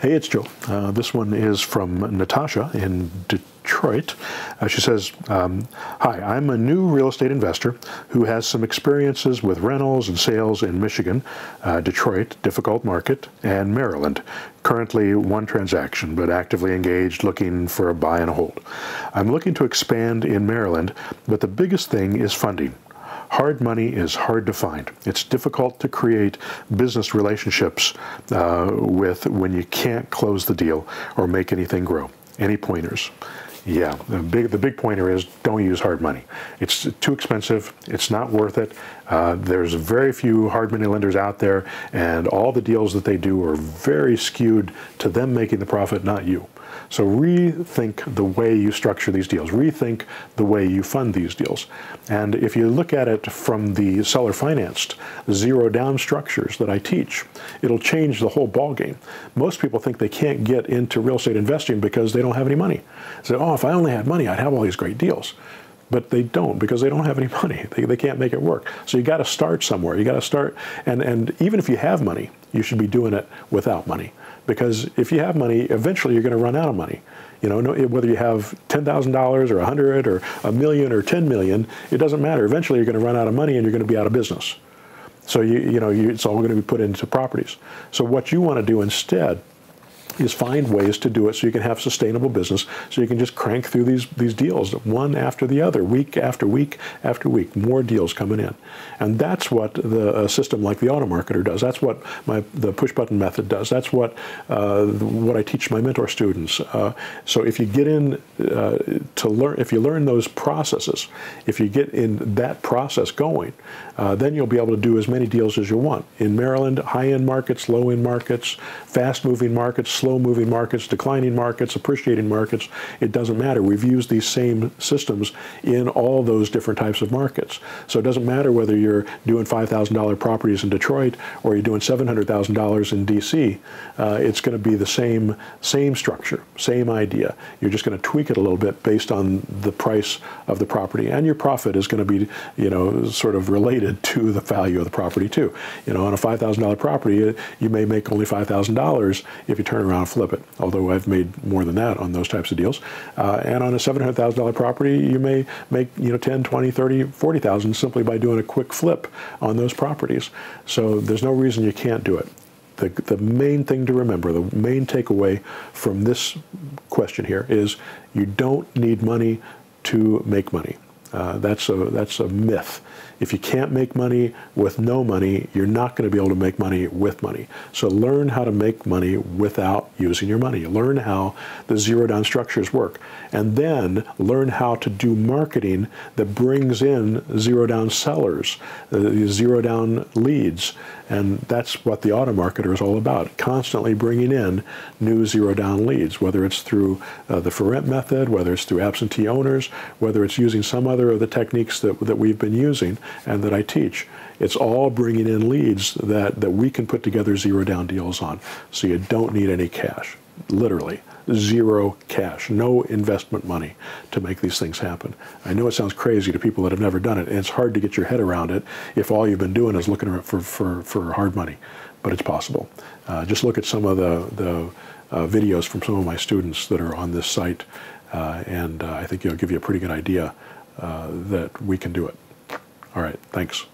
Hey, it's Joe. Uh, this one is from Natasha in Detroit. Uh, she says, um, Hi, I'm a new real estate investor who has some experiences with rentals and sales in Michigan, uh, Detroit, difficult market, and Maryland. Currently one transaction, but actively engaged looking for a buy and hold. I'm looking to expand in Maryland, but the biggest thing is funding. Hard money is hard to find. It's difficult to create business relationships uh, with when you can't close the deal or make anything grow. Any pointers? Yeah, the big, the big pointer is don't use hard money. It's too expensive. It's not worth it. Uh, there's very few hard money lenders out there, and all the deals that they do are very skewed to them making the profit, not you. So rethink the way you structure these deals, rethink the way you fund these deals. And if you look at it from the seller financed zero down structures that I teach, it'll change the whole ballgame. Most people think they can't get into real estate investing because they don't have any money. Say, oh, if I only had money, I'd have all these great deals but they don't because they don't have any money. They, they can't make it work. So you got to start somewhere. You got to start, and, and even if you have money, you should be doing it without money. Because if you have money, eventually you're going to run out of money. You know, no, whether you have ten thousand dollars or a hundred or a million or ten million, it doesn't matter. Eventually, you're going to run out of money and you're going to be out of business. So you, you know, you, it's all going to be put into properties. So what you want to do instead is find ways to do it so you can have sustainable business, so you can just crank through these, these deals one after the other, week after week after week, more deals coming in. And that's what the system like the auto marketer does. That's what my the push button method does. That's what uh, what I teach my mentor students. Uh, so if you get in uh, to learn, if you learn those processes, if you get in that process going, uh, then you'll be able to do as many deals as you want. In Maryland, high-end markets, low-end markets, fast-moving markets, slow moving markets, declining markets, appreciating markets, it doesn't matter. We've used these same systems in all those different types of markets. So it doesn't matter whether you're doing $5,000 properties in Detroit or you're doing $700,000 in DC. Uh, it's going to be the same, same structure, same idea. You're just going to tweak it a little bit based on the price of the property. And your profit is going to be, you know, sort of related to the value of the property too. You know, on a $5,000 property, you may make only $5,000 if you turn around flip it, although I've made more than that on those types of deals. Uh, and on a $700,000 property, you may make you know 10, 20, 30, 40,000 simply by doing a quick flip on those properties. So there's no reason you can't do it. The, the main thing to remember, the main takeaway from this question here is you don't need money to make money. Uh, that's a that's a myth. If you can't make money with no money, you're not going to be able to make money with money. So learn how to make money without using your money. Learn how the zero down structures work, and then learn how to do marketing that brings in zero down sellers, uh, zero down leads, and that's what the auto marketer is all about. Constantly bringing in new zero down leads, whether it's through uh, the for rent method, whether it's through absentee owners, whether it's using some other of the techniques that, that we've been using and that I teach. It's all bringing in leads that, that we can put together zero down deals on. So you don't need any cash, literally. Zero cash, no investment money to make these things happen. I know it sounds crazy to people that have never done it, and it's hard to get your head around it if all you've been doing is looking for, for, for hard money, but it's possible. Uh, just look at some of the, the uh, videos from some of my students that are on this site, uh, and uh, I think it'll give you a pretty good idea uh, that we can do it. All right, thanks.